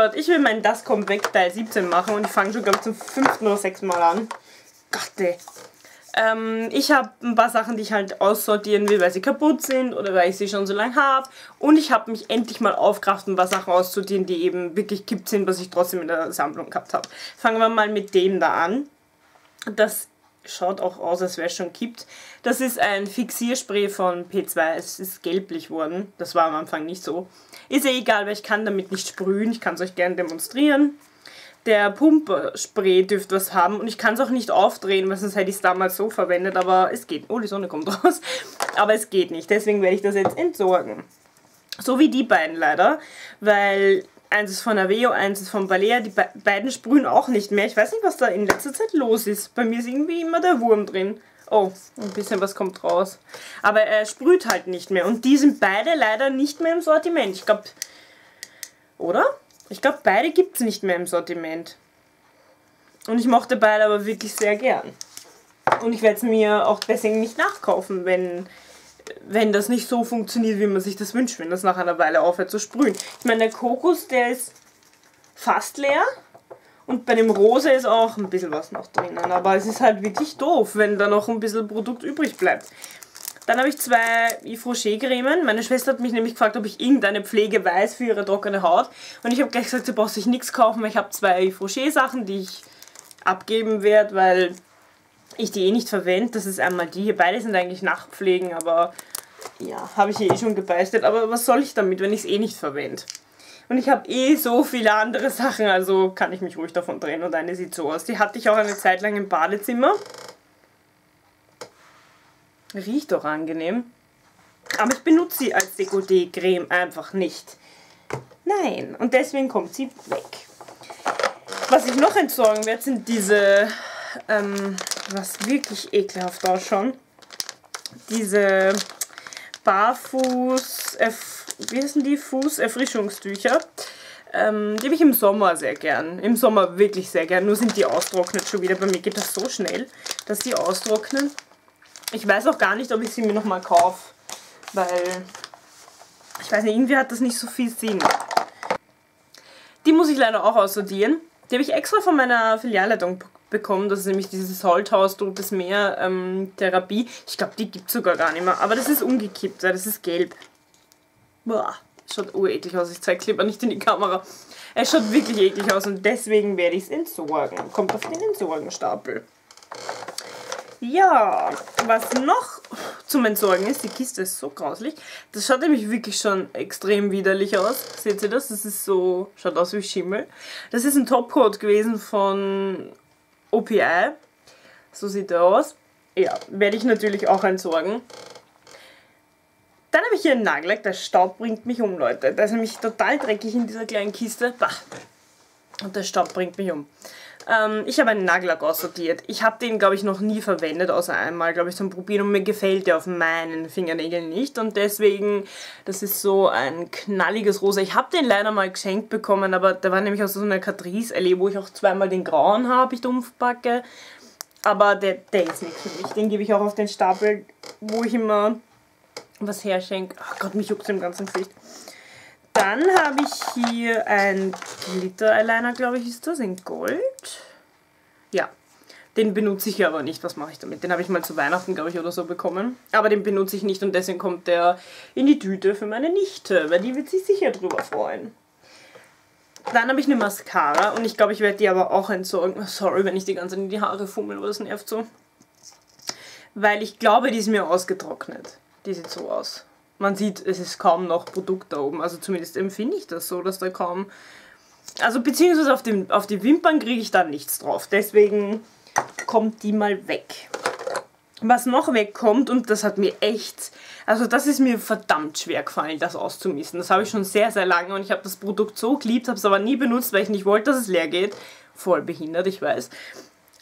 Gott, ich will meinen Das kommt weg Teil 17 machen und ich fange schon, glaube ich, zum fünften oder sechsten Mal an. Gott, ey. Ähm, ich habe ein paar Sachen, die ich halt aussortieren will, weil sie kaputt sind oder weil ich sie schon so lange habe. Und ich habe mich endlich mal aufgerafft, ein paar Sachen auszusortieren, die eben wirklich kippt sind, was ich trotzdem in der Sammlung gehabt habe. Fangen wir mal mit dem da an. Das schaut auch aus, als wäre es schon kippt. Das ist ein Fixierspray von P2. Es ist gelblich worden. Das war am Anfang nicht so. Ist ja egal, weil ich kann damit nicht sprühen. Ich kann es euch gerne demonstrieren. Der Pumpspray dürfte was haben und ich kann es auch nicht aufdrehen, weil sonst hätte ich es damals so verwendet, aber es geht. Oh, die Sonne kommt raus. Aber es geht nicht, deswegen werde ich das jetzt entsorgen. So wie die beiden leider, weil eins ist von Aveo, eins ist von Balea. Die be beiden sprühen auch nicht mehr. Ich weiß nicht, was da in letzter Zeit los ist. Bei mir ist irgendwie immer der Wurm drin. Oh, ein bisschen was kommt raus. Aber er sprüht halt nicht mehr. Und die sind beide leider nicht mehr im Sortiment. Ich glaube, oder? Ich glaube, beide gibt es nicht mehr im Sortiment. Und ich mochte beide aber wirklich sehr gern. Und ich werde es mir auch deswegen nicht nachkaufen, wenn, wenn das nicht so funktioniert, wie man sich das wünscht, wenn das nach einer Weile aufhört zu sprühen. Ich meine, der Kokos, der ist fast leer. Und bei dem Rose ist auch ein bisschen was noch drinnen. Aber es ist halt wirklich doof, wenn da noch ein bisschen Produkt übrig bleibt. Dann habe ich zwei Yves Rocher Cremen. Meine Schwester hat mich nämlich gefragt, ob ich irgendeine Pflege weiß für ihre trockene Haut. Und ich habe gleich gesagt, sie braucht sich nichts kaufen, weil ich habe zwei Yves Rocher Sachen, die ich abgeben werde, weil ich die eh nicht verwende. Das ist einmal die hier. Beide sind eigentlich Nachtpflegen, aber ja, habe ich eh schon gebeichtet. Aber was soll ich damit, wenn ich es eh nicht verwende? Und ich habe eh so viele andere Sachen, also kann ich mich ruhig davon drehen. Und eine sieht so aus. Die hatte ich auch eine Zeit lang im Badezimmer. Riecht doch angenehm. Aber ich benutze sie als Dekolleté-Creme einfach nicht. Nein, und deswegen kommt sie weg. Was ich noch entsorgen werde, sind diese, ähm, was wirklich ekelhaft ausschauen, diese Barfuß, wie heißen die, Fußerfrischungstücher. Ähm, die habe ich im Sommer sehr gern. Im Sommer wirklich sehr gern. Nur sind die austrocknet schon wieder. Bei mir geht das so schnell, dass die austrocknen. Ich weiß auch gar nicht, ob ich sie mir nochmal kaufe, weil ich weiß nicht, irgendwie hat das nicht so viel Sinn. Die muss ich leider auch aussortieren. Die habe ich extra von meiner Filialleitung bekommen. Das ist nämlich dieses Salthaus Totes Meer ähm, Therapie. Ich glaube, die gibt es sogar gar nicht mehr. Aber das ist umgekippt, das ist gelb. Boah, schaut ureklig aus. Ich zeige lieber nicht in die Kamera. Es schaut wirklich eklig aus und deswegen werde ich es entsorgen. Kommt auf den Entsorgenstapel. Ja, was noch zum Entsorgen ist, die Kiste ist so grauslich. Das schaut nämlich wirklich schon extrem widerlich aus. Seht ihr das? Das ist so, schaut aus wie Schimmel. Das ist ein Topcoat gewesen von OPI. So sieht er aus. Ja, werde ich natürlich auch entsorgen. Dann habe ich hier einen Nagellack. Der Staub bringt mich um, Leute. Der ist nämlich total dreckig in dieser kleinen Kiste. Bah. Und der Staub bringt mich um. Ähm, ich habe einen Nagellack aussortiert. Ich habe den, glaube ich, noch nie verwendet, außer einmal, glaube ich, zum Probieren. Und mir gefällt der auf meinen Fingernägeln nicht. Und deswegen, das ist so ein knalliges Rosa. Ich habe den leider mal geschenkt bekommen, aber der war nämlich aus so einer Catrice-Allee, wo ich auch zweimal den grauen habe, ich dumpf packe. Aber der, der ist nichts für mich. Den gebe ich auch auf den Stapel, wo ich immer was herschenke. Ach Gott, mich juckt im ganzen Gesicht. Dann habe ich hier ein Glitter-Eyeliner, glaube ich, ist das in Gold. Den benutze ich aber nicht. Was mache ich damit? Den habe ich mal zu Weihnachten, glaube ich, oder so bekommen. Aber den benutze ich nicht und deswegen kommt der in die Tüte für meine Nichte, weil die wird sich sicher drüber freuen. Dann habe ich eine Mascara und ich glaube, ich werde die aber auch entsorgen. Sorry, wenn ich die ganze Zeit in die Haare fummel, aber das nervt so. Weil ich glaube, die ist mir ausgetrocknet. Die sieht so aus man sieht, es ist kaum noch Produkt da oben. Also zumindest empfinde ich das so, dass da kaum... Also beziehungsweise auf, dem, auf die Wimpern kriege ich da nichts drauf. Deswegen kommt die mal weg. Was noch wegkommt, und das hat mir echt... Also das ist mir verdammt schwer gefallen, das auszumisten. Das habe ich schon sehr, sehr lange und ich habe das Produkt so geliebt, habe es aber nie benutzt, weil ich nicht wollte, dass es leer geht. Voll behindert, ich weiß.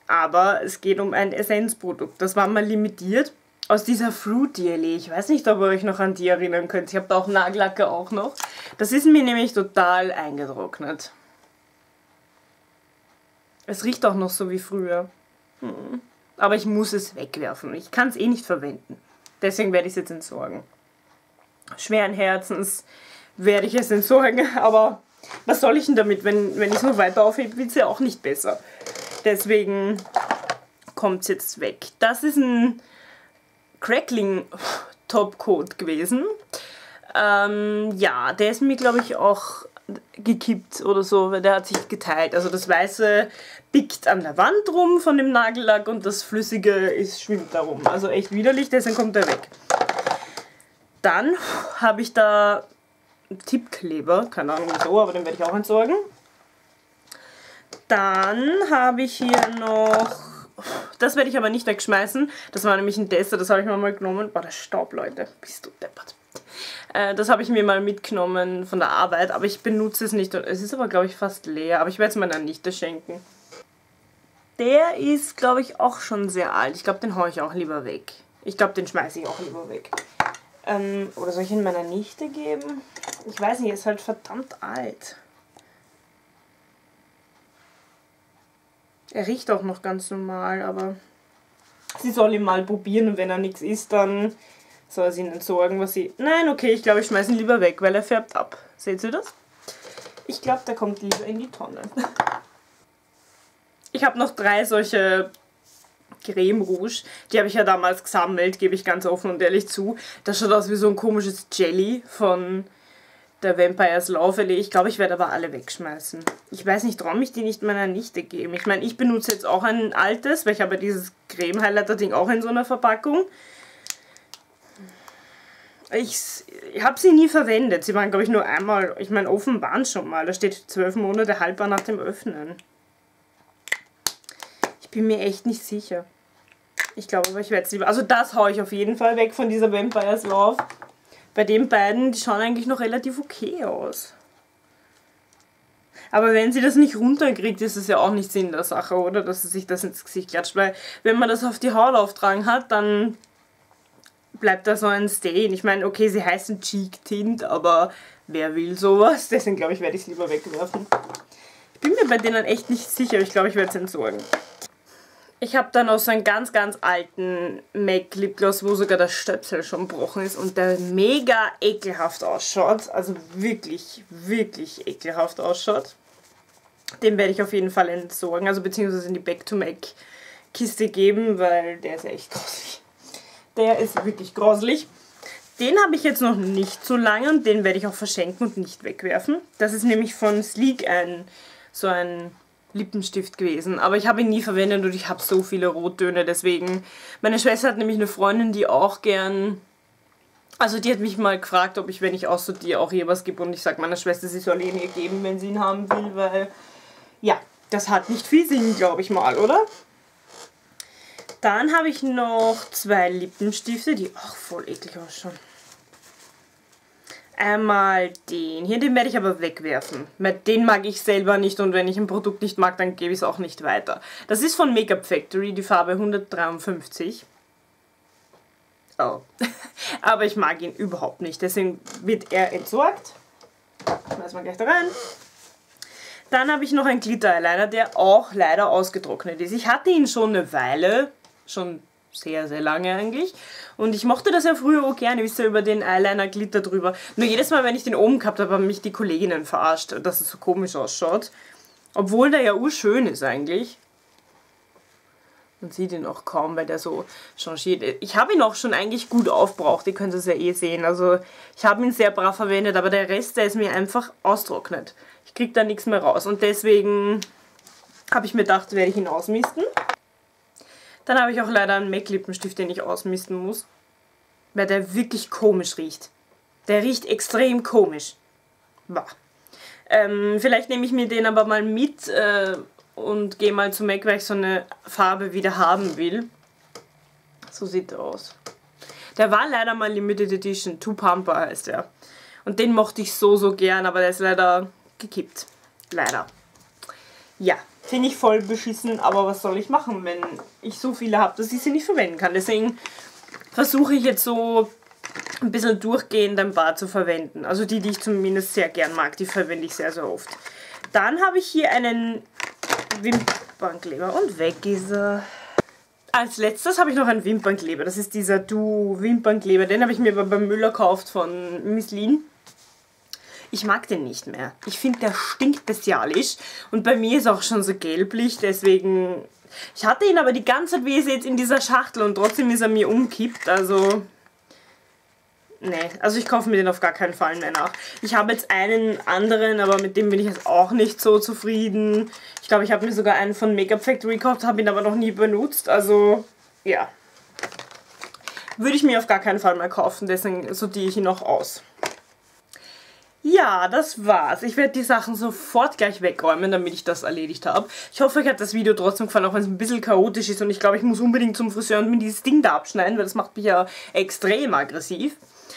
Aber es geht um ein Essenzprodukt. Das war mal limitiert aus dieser Fruity Allee. Ich weiß nicht, ob ihr euch noch an die erinnern könnt. Ich habe da auch Nagellacke auch noch. Das ist mir nämlich total eingetrocknet. Es riecht auch noch so wie früher. Hm. Aber ich muss es wegwerfen. Ich kann es eh nicht verwenden. Deswegen werde ich es jetzt entsorgen. Schweren Herzens werde ich es entsorgen, aber Was soll ich denn damit? Wenn, wenn ich es noch weiter aufhebe, wird es ja auch nicht besser. Deswegen kommt es jetzt weg. Das ist ein Crackling Topcoat gewesen. Ähm, ja, der ist mir, glaube ich, auch gekippt oder so, weil der hat sich geteilt. Also das Weiße pickt an der Wand rum von dem Nagellack und das Flüssige ist, schwimmt da rum. Also echt widerlich, deswegen kommt er weg. Dann habe ich da Tippkleber, keine Ahnung wieso, aber den werde ich auch entsorgen. Dann habe ich hier noch, das werde ich aber nicht wegschmeißen, das war nämlich ein Tester, das habe ich mir mal genommen. Boah, der Staub, Leute, bist du deppert. Äh, das habe ich mir mal mitgenommen von der Arbeit, aber ich benutze es nicht. Es ist aber, glaube ich, fast leer, aber ich werde es meiner Nichte schenken. Der ist, glaube ich, auch schon sehr alt. Ich glaube, den haue ich auch lieber weg. Ich glaube, den schmeiße ich auch lieber weg. Ähm, oder soll ich ihn meiner Nichte geben? Ich weiß nicht, er ist halt verdammt alt. Er riecht auch noch ganz normal, aber sie soll ihn mal probieren und wenn er nichts isst, dann soll sie ihn entsorgen, was sie... Nein, okay, ich glaube, ich schmeiße ihn lieber weg, weil er färbt ab. Seht ihr das? Ich glaube, der kommt lieber in die Tonne. Ich habe noch drei solche Creme Rouge. Die habe ich ja damals gesammelt, gebe ich ganz offen und ehrlich zu. Das schaut aus wie so ein komisches Jelly von der Vampires Laufele. Ich glaube, ich werde aber alle wegschmeißen. Ich weiß nicht, traue mich die nicht meiner Nichte geben. Ich meine, ich benutze jetzt auch ein altes, weil ich habe dieses Creme Highlighter Ding auch in so einer Verpackung. Ich, ich habe sie nie verwendet. Sie waren, glaube ich, nur einmal. Ich meine, offen waren schon mal. Da steht zwölf Monate haltbar nach dem Öffnen. Ich bin mir echt nicht sicher. Ich glaube aber, ich werde es lieber... Also das haue ich auf jeden Fall weg von dieser Vampires Love. Bei den beiden, die schauen eigentlich noch relativ okay aus. Aber wenn sie das nicht runterkriegt, ist es ja auch nicht Sinn der Sache, oder? Dass sie sich das ins Gesicht klatscht. Weil wenn man das auf die Haut auftragen hat, dann bleibt da so ein Stain. Ich meine, okay, sie heißen Cheek Tint, aber wer will sowas? Deswegen glaube ich, werde ich es lieber wegwerfen. Ich bin mir bei denen echt nicht sicher. Ich glaube, ich werde es entsorgen. Ich habe dann auch so einen ganz, ganz alten MAC Lipgloss, wo sogar das Stöpsel schon gebrochen ist und der mega ekelhaft ausschaut. Also wirklich, wirklich ekelhaft ausschaut. Den werde ich auf jeden Fall entsorgen, also beziehungsweise in die Back-to-Mac Kiste geben, weil der ist echt grausig. Der ist wirklich grausig. Den habe ich jetzt noch nicht so lange und den werde ich auch verschenken und nicht wegwerfen. Das ist nämlich von Sleek ein so ein Lippenstift gewesen. Aber ich habe ihn nie verwendet und ich habe so viele Rottöne, deswegen. Meine Schwester hat nämlich eine Freundin, die auch gern. Also die hat mich mal gefragt, ob ich, wenn ich aussortiere, auch ihr was gebe. Und ich sage meiner Schwester, sie soll ihn ihr geben, wenn sie ihn haben will, weil ja, das hat nicht viel Sinn, glaube ich mal, oder? Dann habe ich noch zwei Lippenstifte, die auch voll eklig ausschauen. Einmal den hier, den werde ich aber wegwerfen. Den mag ich selber nicht und wenn ich ein Produkt nicht mag, dann gebe ich es auch nicht weiter. Das ist von Make-up Factory, die Farbe 153. Oh. aber ich mag ihn überhaupt nicht, deswegen wird er entsorgt. Schmeißen wir gleich da rein. Dann habe ich noch einen Glitter-Eyeliner, der auch leider ausgetrocknet ist. Ich hatte ihn schon eine Weile, schon sehr, sehr lange eigentlich. Und ich mochte das ja früher auch gerne, wisst ihr, über den Eyeliner Glitter drüber. Nur jedes Mal, wenn ich den oben gehabt habe, haben mich die Kolleginnen verarscht, dass es so komisch ausschaut. Obwohl der ja urschön ist eigentlich. Man sieht ihn auch kaum, weil der so changiert. Ich habe ihn auch schon eigentlich gut aufbraucht, ihr könnt es ja eh sehen. Also ich habe ihn sehr brav verwendet, aber der Rest, der ist mir einfach austrocknet. Ich kriege da nichts mehr raus und deswegen habe ich mir gedacht, werde ich ihn ausmisten. Dann habe ich auch leider einen MAC-Lippenstift, den ich ausmisten muss. Weil der wirklich komisch riecht. Der riecht extrem komisch. Bah. Ähm, vielleicht nehme ich mir den aber mal mit äh, und gehe mal zu MAC, weil ich so eine Farbe wieder haben will. So sieht er aus. Der war leider mal Limited Edition. Two Pumper heißt er. Und den mochte ich so, so gern, aber der ist leider gekippt. Leider. Ja, Finde ich voll beschissen, aber was soll ich machen, wenn ich so viele habe, dass ich sie nicht verwenden kann. Deswegen versuche ich jetzt so ein bisschen durchgehend ein paar zu verwenden. Also die, die ich zumindest sehr gern mag, die verwende ich sehr, sehr oft. Dann habe ich hier einen Wimpernkleber und weg ist er. Als letztes habe ich noch einen Wimpernkleber. Das ist dieser Du Wimpernkleber. Den habe ich mir beim Müller gekauft von Miss Lean. Ich mag den nicht mehr. Ich finde, der stinkt bestialisch. Und bei mir ist auch schon so gelblich, deswegen... Ich hatte ihn aber die ganze Zeit, wie ich jetzt in dieser Schachtel und trotzdem ist er mir umkippt, also... Nee, also ich kaufe mir den auf gar keinen Fall mehr nach. Ich habe jetzt einen anderen, aber mit dem bin ich jetzt auch nicht so zufrieden. Ich glaube, ich habe mir sogar einen von Makeup Factory gekauft, habe ihn aber noch nie benutzt. Also, ja. Würde ich mir auf gar keinen Fall mehr kaufen, deswegen sortiere ich ihn noch aus. Ja, das war's. Ich werde die Sachen sofort gleich wegräumen, damit ich das erledigt habe. Ich hoffe, euch hat das Video trotzdem gefallen, auch wenn es ein bisschen chaotisch ist. Und ich glaube, ich muss unbedingt zum Friseur und mir dieses Ding da abschneiden, weil das macht mich ja extrem aggressiv.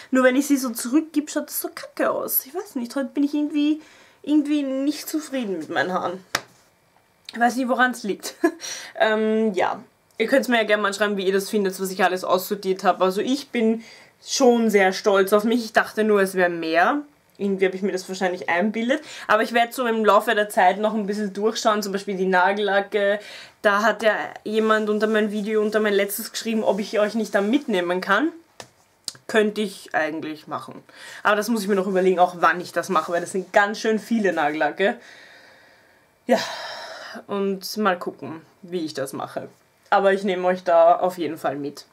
Nur wenn ich sie so zurückgebe, schaut das so kacke aus. Ich weiß nicht, heute bin ich irgendwie, irgendwie nicht zufrieden mit meinen Haaren. Ich weiß nicht, woran es liegt. ähm, ja, ihr könnt mir ja gerne mal schreiben, wie ihr das findet, was ich alles aussortiert habe. Also ich bin schon sehr stolz auf mich. Ich dachte nur, es wäre mehr. Irgendwie habe ich mir das wahrscheinlich einbildet. Aber ich werde so im Laufe der Zeit noch ein bisschen durchschauen. Zum Beispiel die Nagellacke. Da hat ja jemand unter mein Video, unter mein letztes geschrieben, ob ich euch nicht da mitnehmen kann könnte ich eigentlich machen. Aber das muss ich mir noch überlegen, auch wann ich das mache, weil das sind ganz schön viele Nagellacke. Ja, und mal gucken, wie ich das mache. Aber ich nehme euch da auf jeden Fall mit.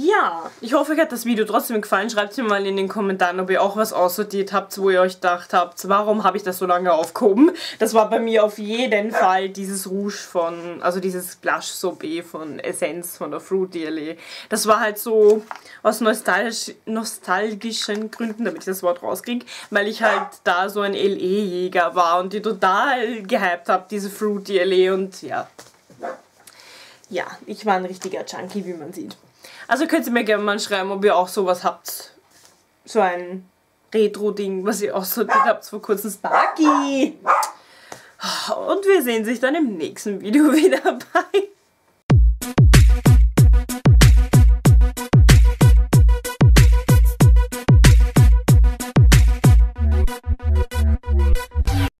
Ja, ich hoffe, euch hat das Video trotzdem gefallen. Schreibt mir mal in den Kommentaren, ob ihr auch was aussortiert habt, wo ihr euch gedacht habt, warum habe ich das so lange aufgehoben. Das war bei mir auf jeden Fall dieses Rouge von, also dieses Blush Sorbet von Essence von der Fruity Alley. Das war halt so aus nostalgisch, nostalgischen Gründen, damit ich das Wort rauskriege, weil ich halt da so ein LE-Jäger war und die total gehypt habe, diese Fruity Alley und ja. Ja, ich war ein richtiger Junkie, wie man sieht. Also könnt ihr mir gerne mal schreiben, ob ihr auch sowas habt. So ein Retro-Ding, was ihr auch so habt vor kurzem. Sparky! Und wir sehen sich dann im nächsten Video wieder. Bye!